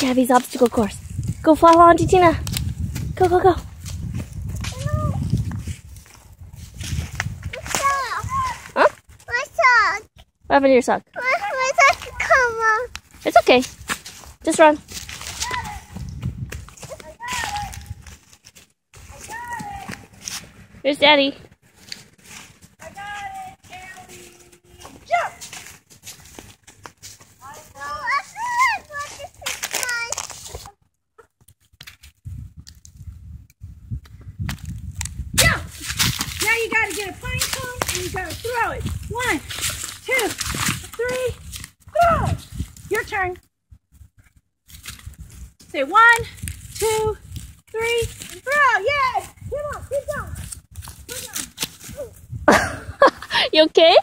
Gabby's obstacle course. Go follow Auntie Tina. Go, go, go. Huh? My sock. What happened to your sock? My, my sock come off. It's okay. Just run. Here's Daddy. Get a cone and you gotta throw it. One, two, three, throw. Your turn. Say one, two, three, and throw. Yes! Come on, keep going. Keep going. You okay?